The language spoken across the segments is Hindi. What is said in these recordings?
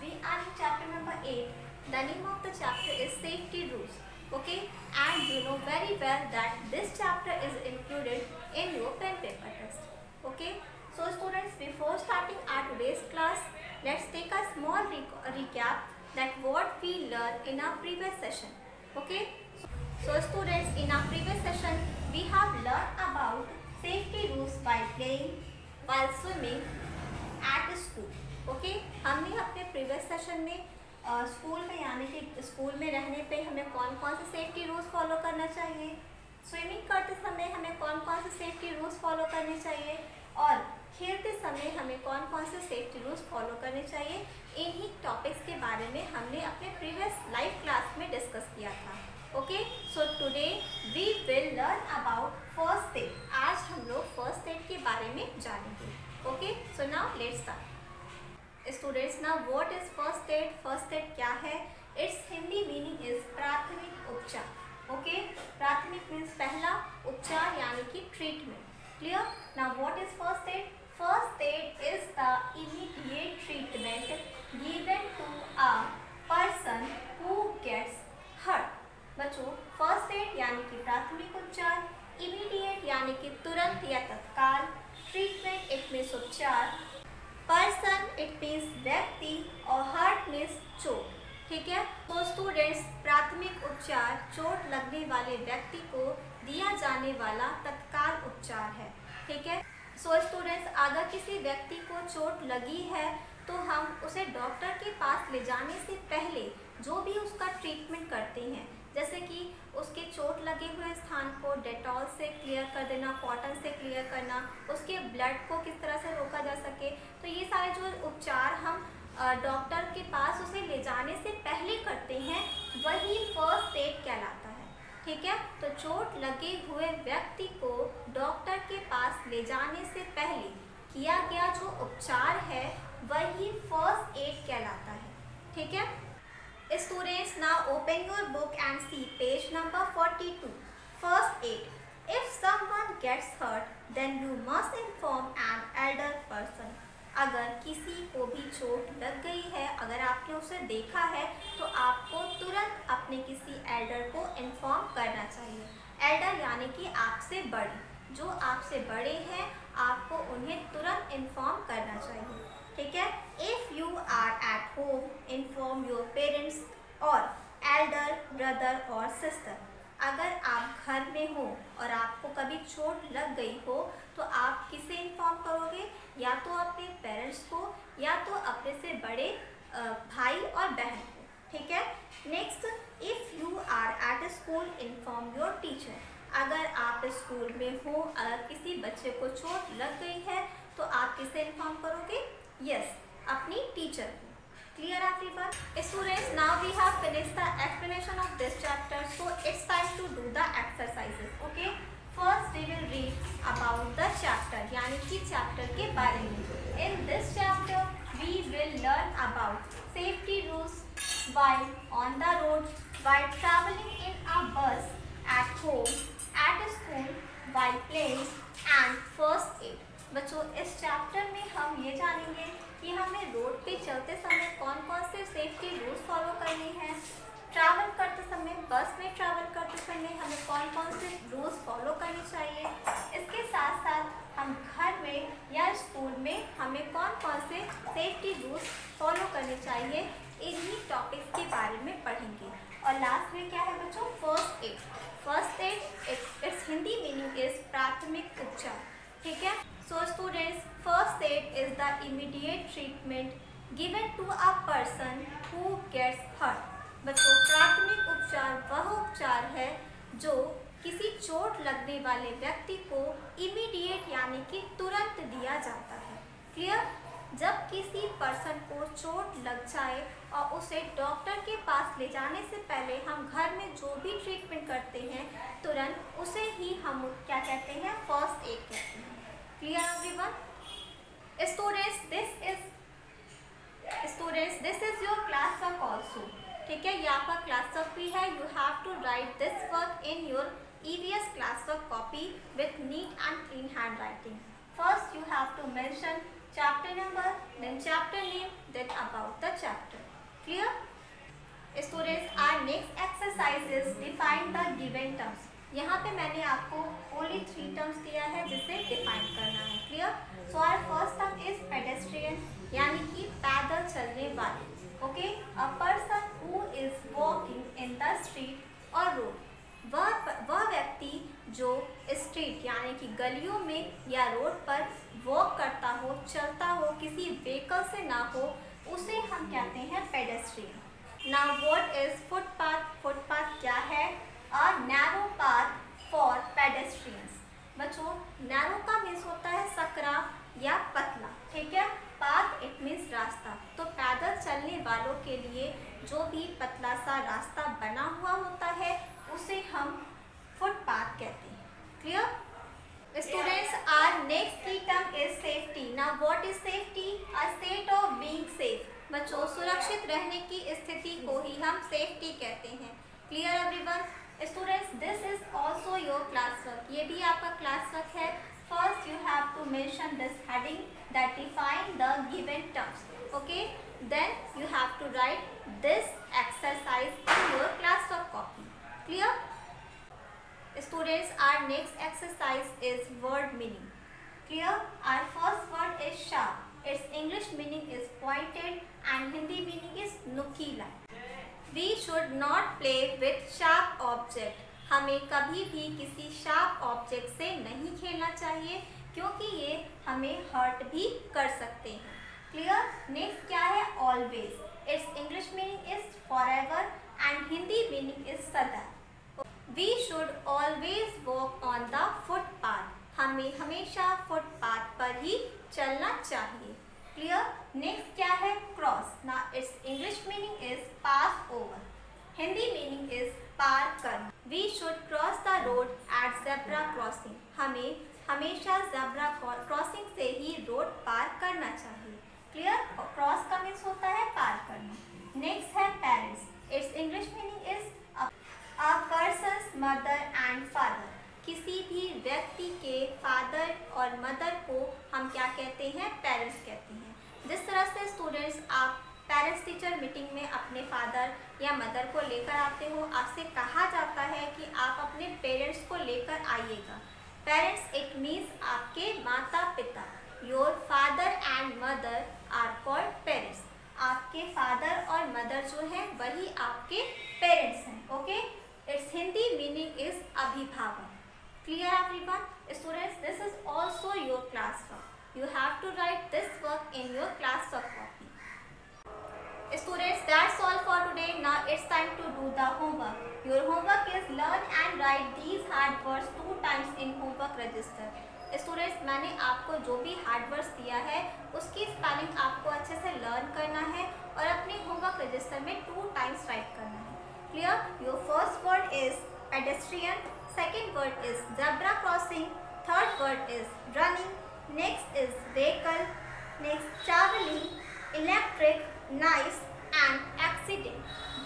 we are in chapter number 8. The name of the chapter is Safety Rules. Okay, and you know very well that this chapter is included in your pen paper test. Okay, so students, before starting our today's class, let's take a small re recap that what we learned in our previous session. Okay, so students, in our previous session, we have learned about safety rules by playing, while swimming at the school. Okay? हमने अपने प्रीवियस सेशन में स्कूल में, यानी कि स्कूल में रहने पे हमें कौन कौन से सेफ्टी रूल्स फॉलो करना चाहिए? स्विमिंग करते समय हमें कौन कौन से सेफ्टी रूल्स फॉलो करने चाहिए? और खेलते समय हमें कौन कौन से सेफ्टी रूल्स फॉलो करने चाहिए? इन्हीं टॉपिक्स के बारे में हमने अपने प्रीवियस लाइव क्लास में डिस्कस किया था। Okay? So today we will learn about first aid आज हम लोग फ़र्स्ट एड के बारे में जानेंगे। Okay? So now let's start students ना what is first aid first aid क्या है? इट्स हिंदी मीनिंग इज़ प्राथमिक उपचार ओके प्राथमिक मीन्स पहला उपचार, यानी कि ट्रीटमेंट क्लियर ना what is first aid first aid is the immediate treatment given to a person who gets hurt बच्चों फ़र्स्ट एड यानी कि प्राथमिक उपचार इमीडिएट यानी कि तुरंत या तत्काल ट्रीटमेंट इट मीन्स उपचार पर्सन इट मीन्स व्यक्ति और हार्ट मीन्स चोट, ठीक है? तो स्टूडेंट्स प्राथमिक उपचार, चोट लगने वाले व्यक्ति को दिया जाने वाला तत्काल उपचार है, ठीक है? सो स्टूडेंट्स अगर किसी व्यक्ति को चोट लगी है तो हम उसे डॉक्टर के पास ले जाने से पहले जो भी उसका ट्रीटमेंट करते हैं जैसे कि उसके चोट लगे हुए स्थान को डेटॉल से क्लियर कर देना कॉटन से क्लियर करना, उसके ब्लड को किस तरह से रोका जा सके तो ये सारे जो उपचार हम डॉक्टर के पास उसे ले जाने से पहले करते हैं, वही फ़र्स्ट एड कहलाता है। ठीक है? तो चोट लगे हुए व्यक्ति को डॉक्टर के पास ले जाने से पहले किया गया जो उपचार है, वही फ़र्स्ट एड कहलाता है। Students, now open your book and see page number 42. First aid. If someone gets hurt, then you must inform an elder person. अगर किसी को भी चोट लग गई है अगर आपने उसे देखा है तो आपको तुरंत अपने किसी एल्डर को इन्फॉर्म करना चाहिए एल्डर यानी कि आपसे बड़े जो आपसे बड़े हैं आपको उन्हें तुरंत इन्फॉर्म करना चाहिए ठीक है if you are at home inform your parents और एल्डर ब्रदर और सिस्टर अगर आप घर में हो और आपको कभी चोट लग गई हो तो आप किसे इन्फॉर्म करोगे? या तो अपने पेरेंट्स को, या तो अपने से बड़े भाई और बहन को. ठीक है? Next if you are at school inform your teacher अगर आप स्कूल में हो, अगर किसी बच्चे को चोट लग गई है तो आप किसे इन्फॉर्म करोगे? यस yes, अपनी टीचर को. Clear everyone students now we have finished the explanation of this chapter so it's time to do the exercises okay first we will read about the chapter यानी कि chapter के बारे में in this chapter we will learn about safety rules while on the road while traveling in a bus at home at school while playing and first aid बच्चों इस चैप्टर में हम ये जानेंगे कि हमें रोड पे चलते समय कौन सेफ्टी रूल्स फॉलो करने हैं। ट्रैवल करते समय बस में ट्रैवल करते समय हमें कौन कौन से रूल्स फॉलो करने चाहिए? इसके साथ साथ हम घर में या स्कूल में हमें कौन कौन से सेफ्टी रूल्स फॉलो करने चाहिए, इन्हीं टॉपिक्स के बारे में पढ़ेंगे। और लास्ट में क्या है बच्चों? First aid first aid it's Hindi meaning is प्राथमिक उपचार। ठीक है? So students first aid is the immediate treatment given to a person who gets hurt बच्चों प्राथमिक उपचार, वह उपचार है जो किसी चोट लगने वाले व्यक्ति को इमीडिएट यानी कि तुरंत दिया जाता है। क्लियर जब किसी पर्सन को चोट लग जाए और उसे डॉक्टर के पास ले जाने से पहले हम घर में जो भी ट्रीटमेंट करते हैं, तुरंत उसे ही हम क्या कहते हैं? फ़र्स्ट एड कहते हैं। Clear everyone? Students this is students this is your class work also ठीक है? ये आपका क्लास वर्क भी है. You have to write this work in your EVS class work copy with neat and clean handwriting first you have to mention chapter number then chapter name then about the chapter clear students our next exercise is define the given terms यहाँ पे मैंने आपको ओनली थ्री टर्म्स दिया है जिसे डिफाइन करना है. Clear so our first term is pedestrian यानी कि पैदल चलने वाले okay a person who is walking in the street और रोड वह वह व्यक्ति जो स्ट्रीट यानी कि गलियों में या रोड पर वॉक करता हो, चलता हो, किसी व्हीकल से ना हो, उसे हम कहते हैं पेडेस्ट्रियन ना वॉट इज़ फुटपाथ फुटपाथ क्या है? A narrow path for pedestrians बच्चों नैरो का मीन्स होता है सकरा या पतला ठीक है? पाथ इट मीन्स रास्ता। तो पैदल चलने वालों के लिए जो भी पतला सा रास्ता बना हुआ होता है उसे हम फुटपाथ कहते हैं। क्लियर स्टूडेंट्स आर नेक्स्ट की टर्म इज़ सेफ्टी ना what is safety a state of being safe बच्चों सुरक्षित रहने की स्थिति को ही हम सेफ्टी कहते हैं। Clear everyone students this is also your class work ये भी आपका क्लास वर्क है first you have to mention this heading that define the given terms okay then you have to write this exercise in your class work copy clear Students, our next exercise is word meaning. Clear? Our first word is sharp. Its English meaning is pointed and Hindi meaning is nukila. We should not play with sharp object. हमें कभी भी किसी शार्प ऑब्जेक्ट से नहीं खेलना चाहिए, क्योंकि ये हमें हर्ट भी कर सकते हैं। क्लियर नेक्स्ट क्या है? Always it's English meaning is forever and Hindi meaning is सदा we should always walk on the footpath हमें हमेशा फुटपाथ पर ही चलना चाहिए। क्लियर नेक्स्ट क्या है? क्रॉस ना it's English meaning is pass Hindi meaning is पार करना। We should cross the road at zebra crossing हमें हमेशा जेब्रा क्रॉसिंग से ही रोड पार करना चाहिए। क्लियर क्रॉस का मीन्स होता है पार करना। नेक्स्ट है parents it's English meaning is a person's mother and father किसी भी व्यक्ति के फादर और मदर को हम क्या कहते हैं? पेरेंट्स कहते हैं। जिस तरह से स्टूडेंट्स आप पेरेंट्स टीचर मीटिंग में अपने फादर या मदर को लेकर आते हो, आपसे कहा जाता है कि आप अपने पेरेंट्स को लेकर आइएगा। पेरेंट्स इट मीन्स आपके माता पिता your father and mother are called parents आपके फादर और मदर जो हैं, वही आपके पेरेंट्स हैं okay its Hindi meaning is अभिभावक। Clear everyone students this is also your class work you have to write this work in your class work students, that's all for today. Now it's time to do the homework. Your homework is learn and write these hard words two times in homework register. Students मैंने आपको जो भी हार्ड वर्क दिया है, उसकी स्पेलिंग आपको अच्छे से लर्न करना है और अपने होमवर्क रजिस्टर में टू टाइम्स राइट करना है. Clear your first word is pedestrian second word is zebra crossing third word is running next is wake electric, nice and accident.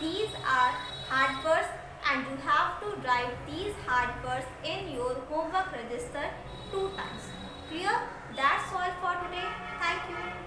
These are hard words and you have to write these hard words in your homework register two times. Clear? That's all for today. Thank you.